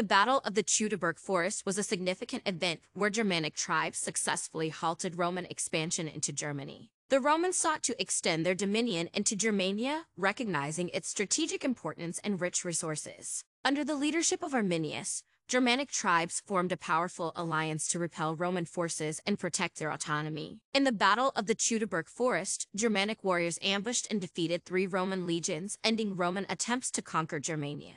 The Battle of the Teutoburg Forest was a significant event where Germanic tribes successfully halted Roman expansion into Germany. The Romans sought to extend their dominion into Germania, recognizing its strategic importance and rich resources. Under the leadership of Arminius, Germanic tribes formed a powerful alliance to repel Roman forces and protect their autonomy. In the Battle of the Teutoburg Forest, Germanic warriors ambushed and defeated three Roman legions, ending Roman attempts to conquer Germania.